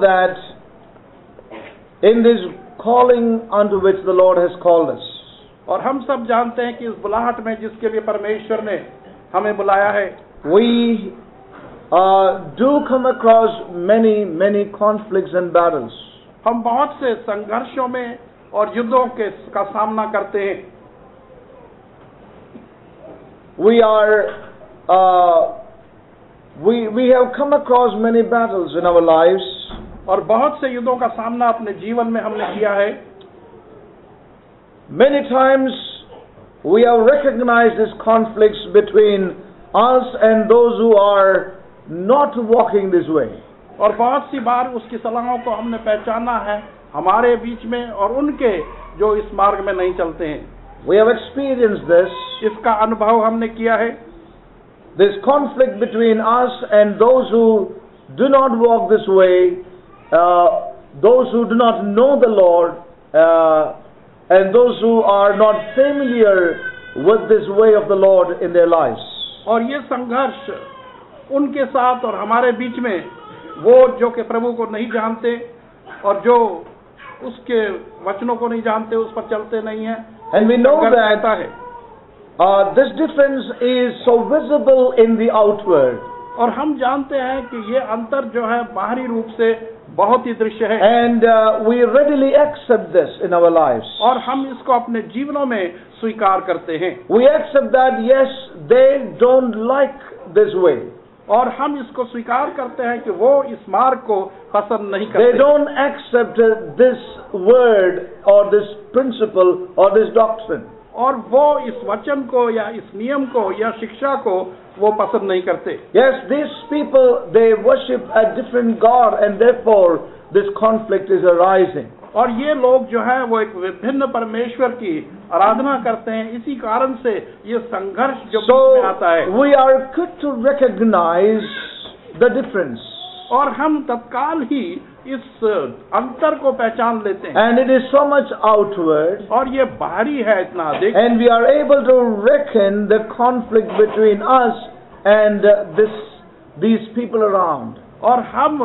know that in this calling unto which the Lord has called us, और हम सब जानते हैं कि इस बुलाहट में जिसके लिए परमेश्वर ने हमें बुलाया है we uh, do come across many, many conflicts and battles. हम बहुत से संघर्षों में और युद्धों के का सामना करते हैं We are, uh, we, we have come across many battles in our lives, और बहुत से युद्धों का सामना अपने जीवन में हमने किया है। Many times we have recognize this conflict between us and those who are not walking this way और बहुत सी बार उसकी सलाहों को हमने पहचाना है हमारे बीच में और उनके जो इस मार्ग में नहीं चलते हैं। वी हैव एक्सपीरियंस दिस इसका अनुभव हमने किया है। This conflict between us and those who do not walk this way Uh, those who do not know the Lord uh, and those who are not familiar with this way of the Lord in their lives. और ये संघर्ष उनके साथ और हमारे बीच में वो जो के प्रभु को नहीं जानते और जो उसके वचनों को नहीं जानते उस पर चलते नहीं है एंड वी नो दैट है this difference is so visible in the outward और हम जानते हैं कि ये अंतर जो है बाहरी रूप से बहुत ही दृश्य है। And we readily accept this in our life और हम इसको अपने जीवनों में स्वीकार करते हैं। We accept that yes they don't like this way और हम इसको स्वीकार करते हैं कि वो इस मार्ग को पसंद नहीं करते। They don't accept this word और दिस प्रिंसिपल और दिस डॉक्टर और वो इस वचन को या इस नियम को या शिक्षा को वो पसंद नहीं करते। Yes this people they worship a different God and therefore this conflict is arising और ये लोग जो है वो एक विभिन्न परमेश्वर की आराधना करते हैं। इसी कारण से ये संघर्ष जो so, आता है। We are quick to recognize the difference और हम तत्काल ही इस अंतर को पहचान लेते हैं। And it is so much outward और ये बाहरी है इतना अधिक। And we are able to reckon the conflict between us and this this people around और हम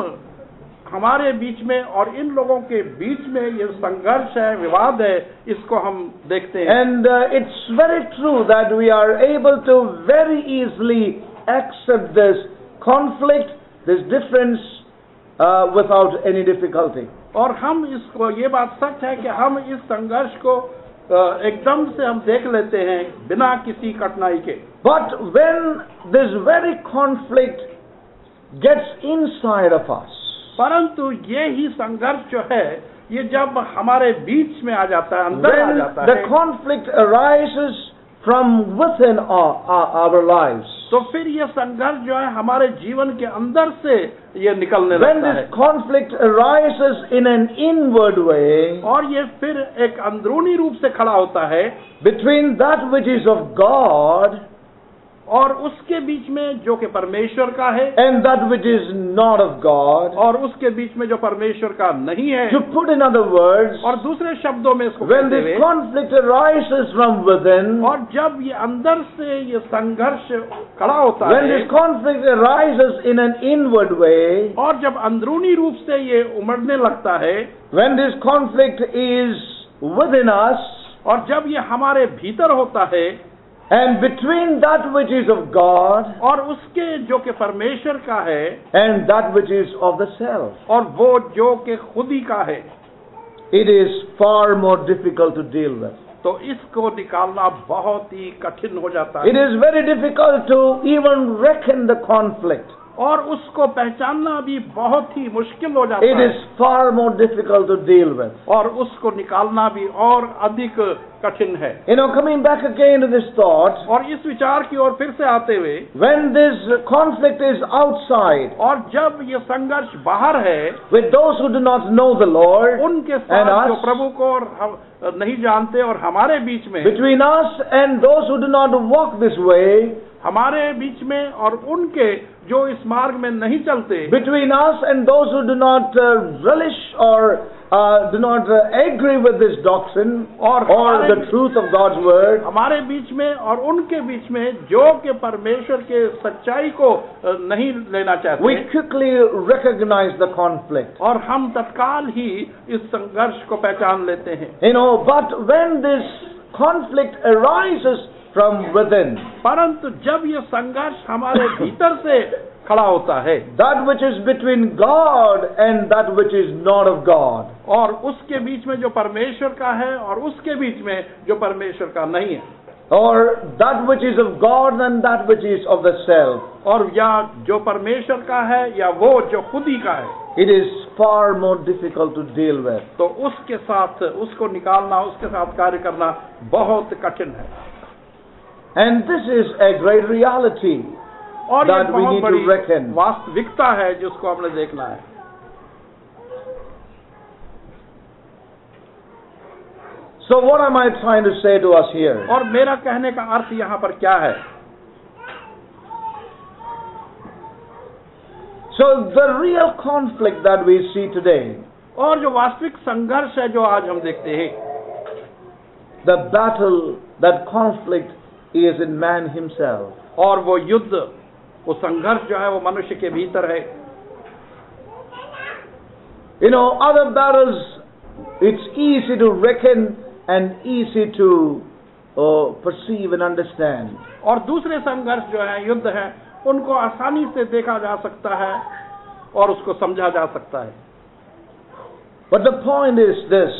हमारे बीच में और इन लोगों के बीच में ये संघर्ष है विवाद है इसको हम देखते हैं। And it's very true that we are able to very easily accept this conflict this difference uh, without any difficulty. और हम इसको ये बात सच है कि हम इस संघर्ष को अ, एकदम से हम देख लेते हैं बिना किसी कठिनाई के But when this very conflict gets inside of us, परंतु ये ही संघर्ष जो है ये जब हमारे बीच में आ जाता है अंदर आ when जाता the है conflict arises from within our, our, our lives, तो फिर ये संघर्ष जो है हमारे जीवन के अंदर से ये निकलने लगता है। Conflict rise in an inward way और ये फिर एक अंदरूनी रूप से खड़ा होता है। Between that which is of God और उसके बीच में जो कि परमेश्वर का है and that which is not of God और उसके बीच में जो परमेश्वर का नहीं है to put in other word और दूसरे शब्दों में इसको when this conflict rise is from within और जब ये अंदर से ये संघर्ष खड़ा होता है when this conflict rise in an inward way और जब अंदरूनी रूप से ये उमड़ने लगता है when this conflict is within us और जब ये हमारे भीतर होता है and between that which is of God और उसके जो कि परमेश्वर का है and that which is of the self, और वो जो कि खुद ही का है it is far more difficult to deal with. तो इसको निकालना बहुत ही कठिन हो जाता है It is very difficult to even reckon the conflict. और उसको पहचानना भी बहुत ही मुश्किल हो जाता है it is far more difficult to deal with और उसको निकालना भी और अधिक कठिन है। You know coming back again this thought और इस विचार की ओर फिर से आते हुए when this conflict is outside और जब ये संघर्ष बाहर है with those who do not know the Lord उनके साथ प्रभु को और हम नहीं जानते और हमारे बीच में between us and those do not walk this way हमारे बीच में और उनके जो इस मार्ग में नहीं चलते between us and those do not relish और do not agree with this doctrine और the truth of God's word हमारे बीच में और उनके बीच में जो के परमेश्वर के सच्चाई को नहीं लेना चाहते we quickly recognize the conflict और हम तत्काल ही इस संघर्ष को पहचान लेते हैं। You know but when this conflict arises arises from within, परंतु जब ये संघर्ष हमारे भीतर से खड़ा होता है that which is between God and that which is not of God, और उसके बीच में जो परमेश्वर का है और उसके बीच में जो परमेश्वर का नहीं है or that which is of God and that which is of the self, और या जो परमेश्वर का है या वो जो खुद ही का है it is far more difficult to deal with. तो उसके साथ उसको निकालना उसके साथ कार्य करना बहुत कठिन है And this is a great reality. और ये That we बहुत need to बड़ी reckon. वास्तविकता है जिसको हमने देखना है So what am I trying to say to us here? और मेरा कहने का अर्थ यहाँ पर क्या है So the real conflict that we see today, और जो वास्तविक संघर्ष है जो आज हम देखते हैं the battle, that conflict is in man himself. और वो युद्ध वो संघर्ष जो है वो मनुष्य के भीतर है You know, other battles, it's easy to reckon and easy to uh, perceive and understand. और दूसरे संघर्ष जो है युद्ध है उनको आसानी से देखा जा सकता है और उसको समझा जा सकता है But the point is this,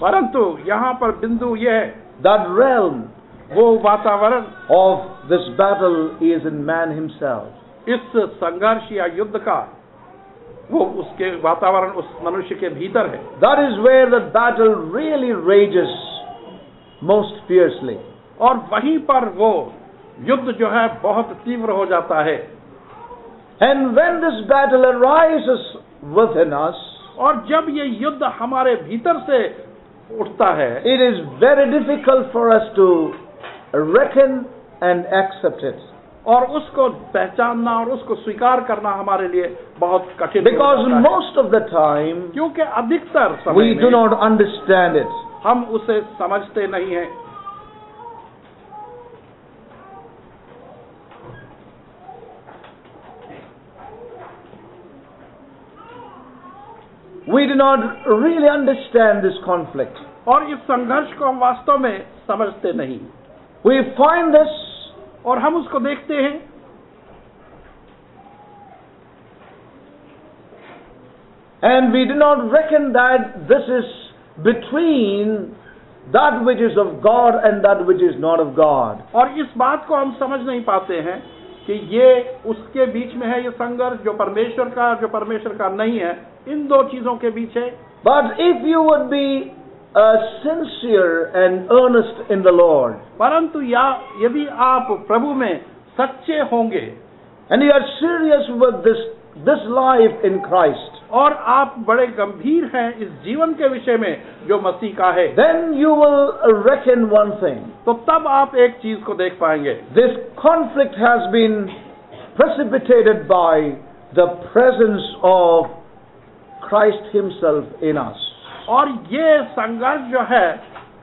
परंतु यहाँ पर बिंदु ये है that realm वो वातावरण of this battle is in man himself इस संघर्ष या युद्ध का वो उसके वातावरण उस मनुष्य के भीतर है। That is where the battle really rages most fiercely और वहीं पर वो युद्ध जो है बहुत तीव्र हो जाता है। And when this battle rise within us और जब ये युद्ध हमारे भीतर से उठता है it is very difficult for us to reckon and accept it. और उसको पहचानना और उसको स्वीकार करना हमारे लिए बहुत कठिन हो है। most of the time, क्योंकि अधिकतर do में not understand it. हम उसे समझते नहीं हैं We do not really understand this conflict. और इस संघर्ष को हम वास्तव में समझते नहीं We find this और हम उसको देखते हैं and we do not reckon that this is between that which is of God and that which is not of God. और इस बात को हम समझ नहीं पाते हैं कि ये उसके बीच में है ये संघर्ष जो परमेश्वर का जो परमेश्वर का नहीं है इन दो चीज़ों के बीच है But if you would be uh, sincere and earnest in the Lord, परंतु या यदि आप प्रभु में सच्चे होंगे and you are serious with this, this life in Christ, और आप बड़े गंभीर हैं इस जीवन के विषय में जो मसीह का है then you will reckon one thing. तो तब आप एक चीज़ को देख पाएँगे This conflict has been precipitated by the presence of Christ Himself in us. और ये संघर्ष जो है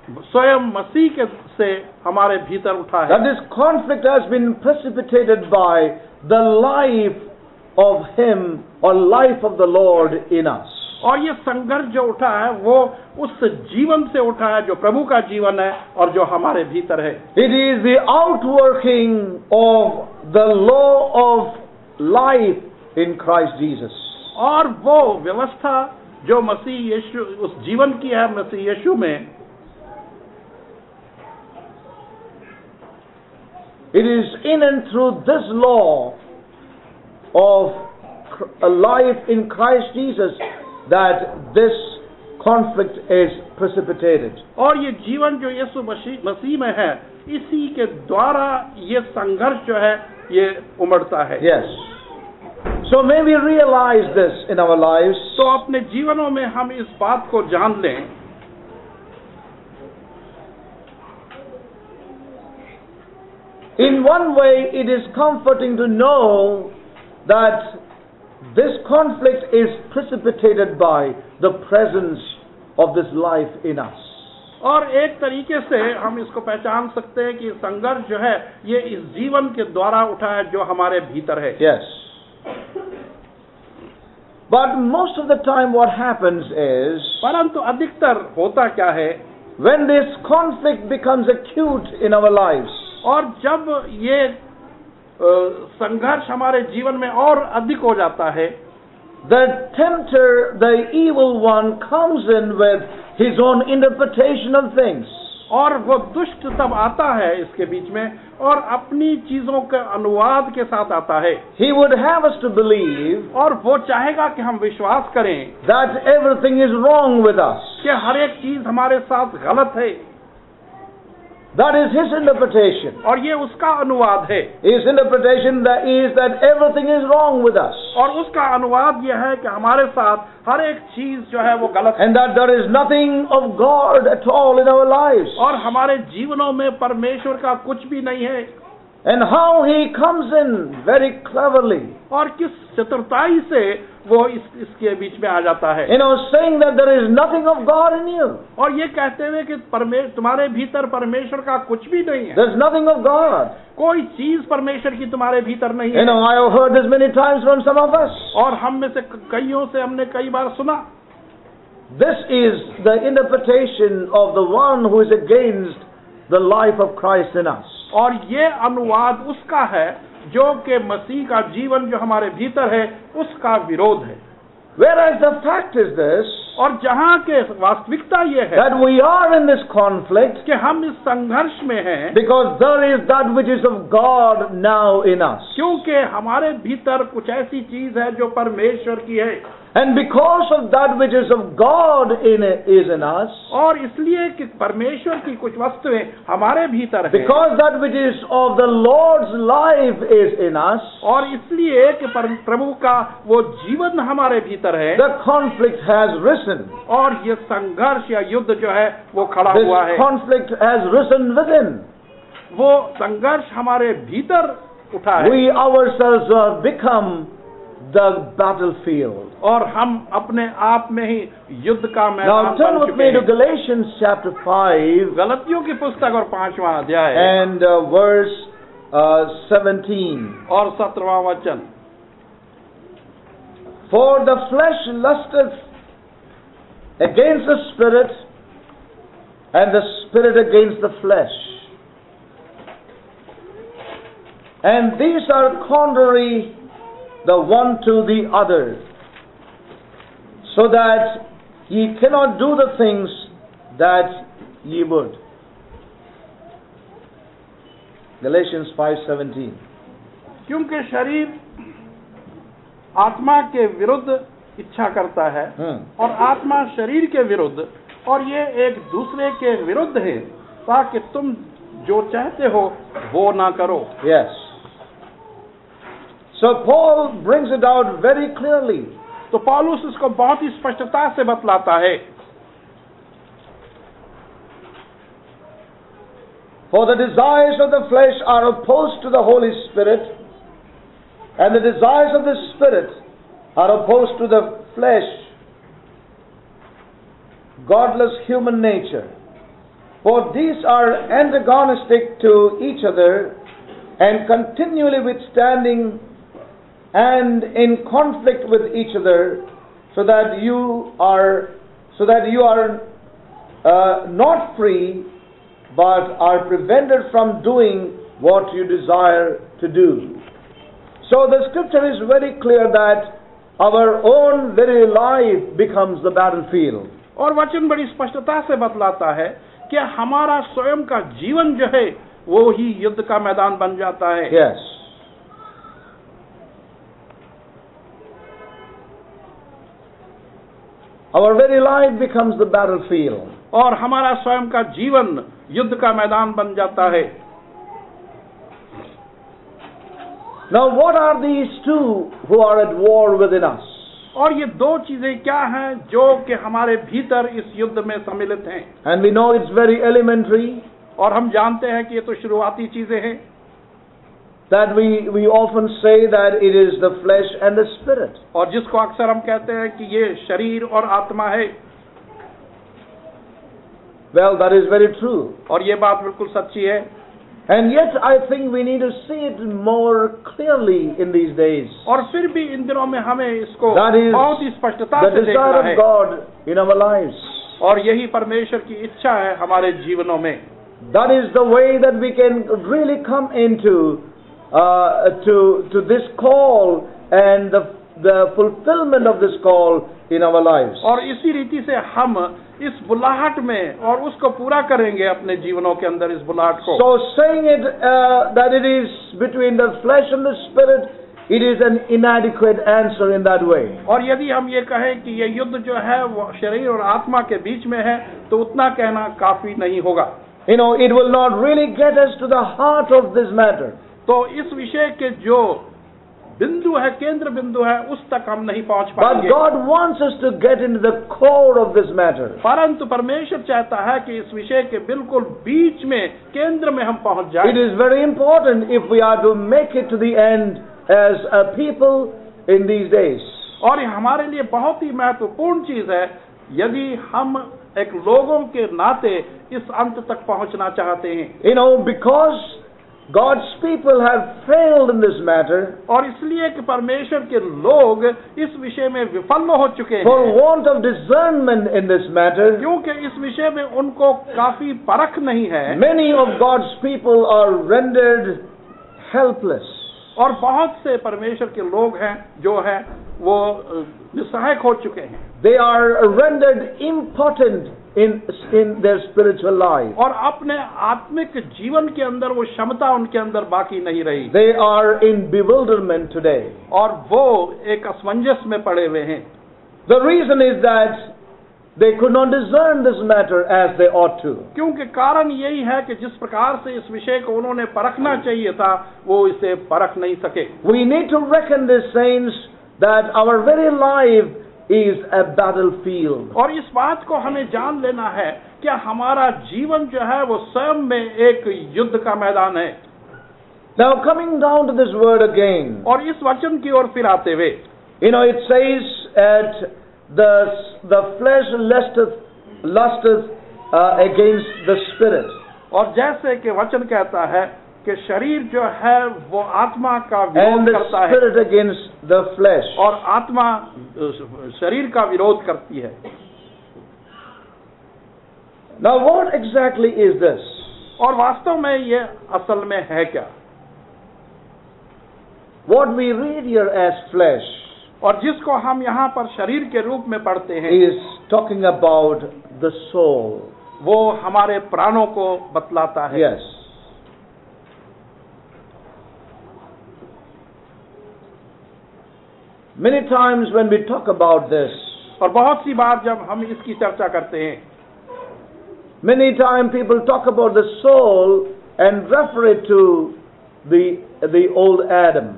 स्वयं मसीह के से हमारे भीतर उठा है। This conflict has been precipitated by the life of him और life of the Lord in us और ये संघर्ष जो उठा है वो उस जीवन से उठा है जो प्रभु का जीवन है और जो हमारे भीतर है। It is the outworking of the law of life in Christ Jesus और वो व्यवस्था जो मसीह यीशु उस जीवन की है मसीह यीशु में it is in and through this law of life in Christ Jesus that this conflict is precipitated और ये जीवन जो यीशु मसीह में है इसी के द्वारा ये संघर्ष जो है ये उमड़ता है yes yes. So may we realize this in our lives तो अपने जीवनों में हम इस बात को जान लें In one way, it is comforting to know that this conflict is precipitated by the presence of this life in us. और एक तरीके से हम इसको पहचान सकते हैं कि संघर्ष जो है ये इस जीवन के द्वारा उठा है जो हमारे भीतर है Yes. But most of the time, what happens is परंतु अधिकतर होता क्या है when this conflict becomes acute in our lives, और जब ये अ, संघर्ष हमारे जीवन में और अधिक हो जाता है the tempter, the evil one, comes in with his own interpretation of things. और वो दुष्ट तब आता है इसके बीच में और अपनी चीज़ों के अनुवाद के साथ आता है he would have us to believe और वो चाहेगा कि हम विश्वास करें that everything is wrong with us. कि हर एक चीज़ हमारे साथ गलत है That is his interpretation. और ये उसका अनुवाद है His interpretation that is that everything is wrong with us. और उसका अनुवाद यह है कि हमारे साथ हर एक चीज जो है वो गलत है And that there is nothing of God at all in our lives. और हमारे जीवनों में परमेश्वर का कुछ भी नहीं है And how he comes in very cleverly. और किस चतुरताई से वो इस इसके बीच में आ जाता है You know, saying that there is nothing of God in you. और ये कहते हुए कि परमेश्वर तुम्हारे भीतर परमेश्वर का कुछ भी नहीं है There's nothing of God. कोई चीज परमेश्वर की तुम्हारे भीतर नहीं You है know, I have heard this many times from some of us. और हम में से कईयों से हमने कई बार सुना This is the interpretation of the one who is against the life of Christ in us. और ये अनुवाद उसका है जो कि मसीह का जीवन जो हमारे भीतर है उसका विरोध है Whereas the fact is this, और जहाँ के वास्तविकता ये है that we are in this conflict कि हम इस संघर्ष में हैं because there is that which is of God now in us. क्योंकि हमारे भीतर कुछ ऐसी चीज़ है जो परमेश्वर की है And because of that which is of God in is in us, और इसलिए कि परमेश्वर की कुछ वस्तुएँ हमारे भीतर है because that which is of the Lord's life is in us, और इसलिए कि प्रभु का वो जीवन हमारे भीतर है the conflict has risen. और ये संघर्ष या युद्ध जो है वो खड़ा This हुआ है This conflict has risen within. वो संघर्ष हमारे भीतर उठा है We ourselves have become the battlefield. और हम अपने आप में ही युद्ध का Now मैदान turn बन with चुके me to हैं Galatians chapter 5 गलतियों की पुस्तक और पांचवा अध्याय and uh, verse uh, 17. और सत्रवा वचन For the flesh lusteth against the spirit, and the spirit against the flesh. And these are contrary the one to the other, so that ye cannot do the things that ye would. Galatians 5:17. क्योंकि शरीर आत्मा के विरुद्ध इच्छा करता है Hmm. और आत्मा शरीर के विरुद्ध और ये एक दूसरे के विरुद्ध है ताकि तुम जो चाहते हो वो ना करो Yes. So Paul brings it out very clearly. तो पौलुस इसको बहुत ही स्पष्टता से बतलाता है For the desires of the flesh are opposed to the Holy Spirit, and the desires of the Spirit are opposed to the flesh, godless human nature. For these are antagonistic to each other and continually withstanding and in conflict with each other, so that you are so that you are uh, not free but are prevented from doing what you desire to do. So the scripture is very clear that our own very life becomes the battlefield. और वचन बड़ी स्पष्टता से बतलाता है कि हमारा स्वयं का जीवन जो है वो ही युद्ध का मैदान बन जाता है Yes. Our very life becomes the battlefield. और हमारा स्वयं का जीवन युद्ध का मैदान बन जाता है Now, what are these two who are at war within us? और ये दो चीज़ें क्या हैं जो कि हमारे भीतर इस युद्ध में सम्मिलित हैं And we know it's very elementary. और हम जानते हैं कि ये तो शुरुआती चीज़ें हैं that we, we often say that it is the flesh and the spirit. और जिसको अक्सर हम कहते हैं कि ये शरीर और आत्मा है Well, that is very true. और ये बात बिल्कुल सच्ची है And yet, I think we need to see it more clearly in these days. और फिर भी इन दिनों में हमें इसको That is बहुत ही स्पष्टता The से देखना desire है of God in our lives. और यही परमेश्वर की इच्छा है हमारे जीवनों में That is the way that we can really come into uh, to to this call and the the fulfillment of this call in our lives. और इसी रीति से हम इस बुलाहट में और उसको पूरा करेंगे अपने जीवनों के अंदर इस बुलाहट को So saying it uh, that it is between the flesh and the spirit, it is an inadequate answer in that way. और यदि हम ये कहें कि ये युद्ध जो है वो शरीर और आत्मा के बीच में है तो उतना कहना काफी नहीं होगा You know, it will not really get us to the heart of this matter. तो इस विषय के जो बिंदु है केंद्र बिंदु है उस तक हम नहीं पहुँच पाएँगे God wants us to get into the core of this matter. परंतु परमेश्वर चाहता है कि इस विषय के बिल्कुल बीच में केंद्र में हम पहुँच It it is very important if we are to make it to the end as a people in these days. और ये हमारे लिए बहुत ही महत्वपूर्ण चीज़ है यदि हम एक लोगों के नाते इस अंत तक पहुँचना चाहते हैं You know, because God's people have failed in this matter और इसलिए कि परमेश्वर के लोग इस विषय में विफल हो चुके हैं. for want of discernment in this matter. क्योंकि इस विषय में उनको काफ़ी परख नहीं है Many of God's people are rendered helpless. और बहुत से परमेश्वर के लोग हैं जो है वो अ, निस्सहायक हो चुके हैं They are rendered impotent in, in their spiritual life. और अपने आत्मिक जीवन के अंदर वो क्षमता उनके अंदर बाकी नहीं रही They are in bewilderment today. और वो एक असमंजस में पड़े हुए हैं The reason is that they could not discern this matter as they ought to. क्योंकि कारण यही है कि जिस प्रकार से इस विषय को उन्होंने परखना चाहिए था वो इसे परख नहीं सके We need to reckon this, saints, that our very life is a battlefield. और इस बात को हमें जान लेना है कि हमारा जीवन जो है वो स्वयं में एक युद्ध का मैदान है Now, coming down to this word again, और इस वचन की ओर फिर आते हुए you know, it says that the, the flesh lusteth, lusteth uh, against the spirit. और जैसे कि वचन कहता है कि शरीर जो है वो आत्मा का विरोध करता है। अगेंस्ट द फ्लैश और आत्मा शरीर का विरोध करती है। Now what exactly is this? और वास्तव में ये असल में है क्या? What we read here as flesh और जिसको हम यहाँ पर शरीर के रूप में पढ़ते हैं is talking about the soul वो हमारे प्राणों को बतलाता है। Yes yes. Many times when we talk about this, और बहुत सी बार जब हम इसकी चर्चा करते हैं many times people talk about the soul and refer it to the, the old Adam.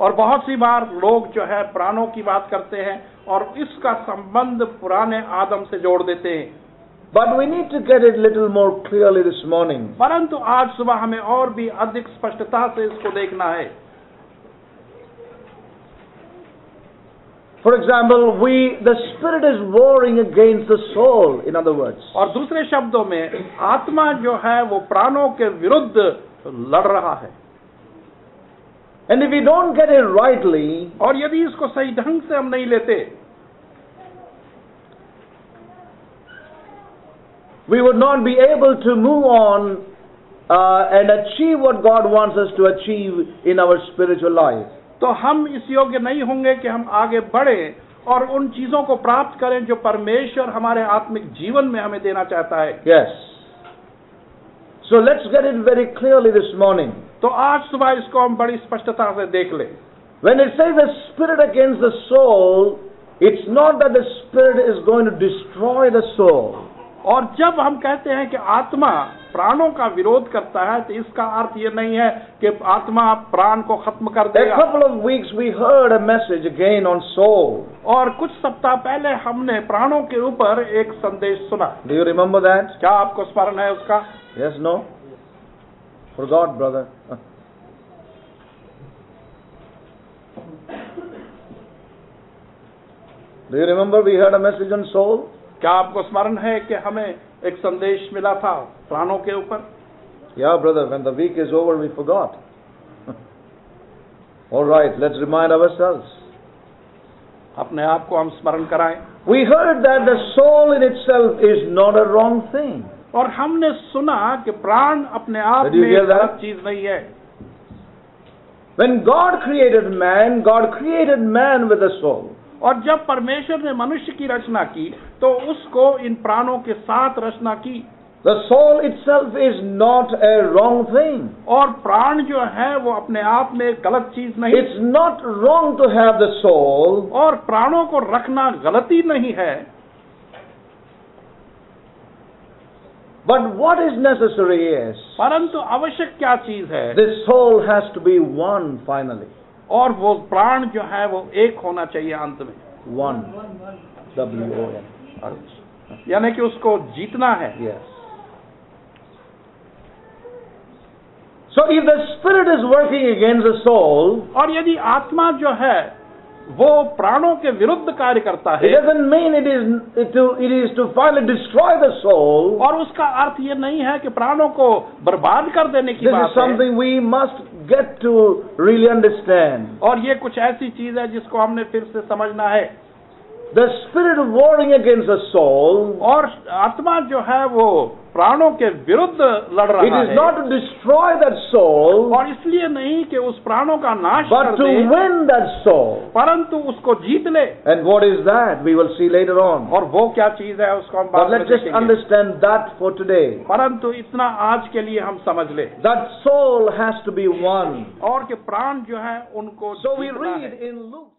और बहुत सी बार लोग जो है प्राणों की बात करते हैं और इसका संबंध पुराने आदम से जोड़ देते हैं But we need to get it little more clearly this morning. परंतु आज सुबह हमें और भी अधिक स्पष्टता से इसको देखना है For example, we, the spirit is warring against the soul, in other words. और दूसरे शब्दों में आत्मा जो है वो प्राणों के विरुद्ध लड़ रहा है And if we don't get it rightly, और यदि इसको सही ढंग से हम नहीं लेते we would not be able to move on uh, and achieve what God wants us to achieve in our spiritual life. तो हम इस योग्य नहीं होंगे कि हम आगे बढ़े और उन चीज़ों को प्राप्त करें जो परमेश्वर हमारे आत्मिक जीवन में हमें देना चाहता है। Yes so let's get it very clearly this morning तो आज सुबह इसको हम बड़ी स्पष्टता से देख लें। When it say the against the soul it's not not that the spirit is going to destroy the और जब हम कहते हैं कि आत्मा प्राणों का विरोध करता है तो इसका अर्थ ये नहीं है कि आत्मा प्राण को खत्म कर देज गेन ऑन सो और कुछ सप्ताह पहले हमने प्राणों के ऊपर एक संदेश सुना। डू यू रिमेम्बर दैट क्या आपको स्मरण है उसका? Yes no for God brother do you remember we heard a message on so क्या आपको स्मरण है कि हमें एक संदेश मिला था प्राणों के ऊपर। या brother when the week is over we forgot alright let's remind ourselves अपने आप को हम स्मरण कराएँ। We heard that the soul in itself is not a wrong thing और हमने सुना कि प्राण अपने आप Did में गलत चीज़ नहीं है। When God created man God created man with a soul और जब परमेश्वर ने मनुष्य की रचना की तो उसको इन प्राणों के साथ रचना की। The soul itself is not a wrong thing और प्राण जो है वो अपने आप में गलत चीज़ नहीं। It's not wrong to have the soul और प्राणों को रखना गलती नहीं है। बट वॉट इज़ नेसेसरी परंतु आवश्यक क्या चीज़ है? This soul has to be won finally और वो प्राण जो है वो एक होना चाहिए अंत में। वन डब्ल्यू ओ एन यानी कि उसको जीतना है। Yes so if the spirit is working against the soul और यदि आत्मा जो है वो प्राणों के विरुद्ध कार्य करता है। It mean it is it is to finally destroy the soul और उसका अर्थ ये नहीं है कि प्राणों को बर्बाद कर देने की This बात है। We must get to really understand और ये कुछ ऐसी चीज़ है जिसको हमने फिर से समझना है। The spirit warring against the soul, और आत्मा जो है वो प्राणों के विरुद्ध लड़ it रहा is है not to destroy that soul, और इसलिए नहीं कि उस प्राणों का नाश but कर to they win that soul. परंतु उसको जीत ले And what is that? We will see later on. और वो क्या चीज़ है उसको हम But बाद में let's just देखेंगे understand that for today. परंतु इतना आज के लिए हम समझ ले That soul has to be one. और कि प्राण जो है उनको So we जीतना है। read in Luke